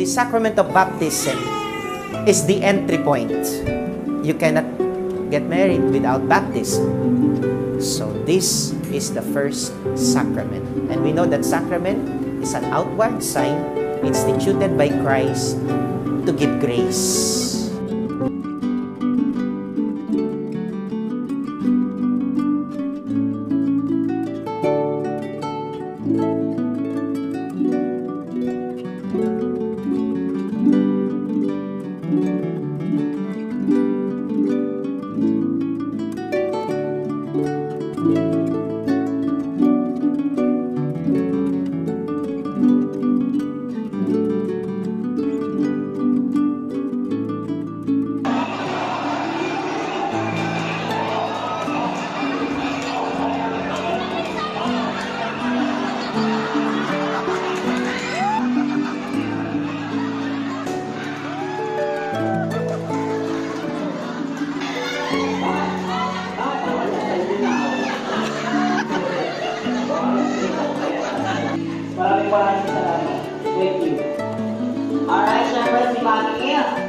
the sacrament of baptism is the entry point. You cannot get married without baptism. So this is the first sacrament. And we know that sacrament is an outward sign instituted by Christ to give grace.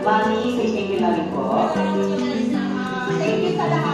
Mami, thank you na po. Thank you sa lahat.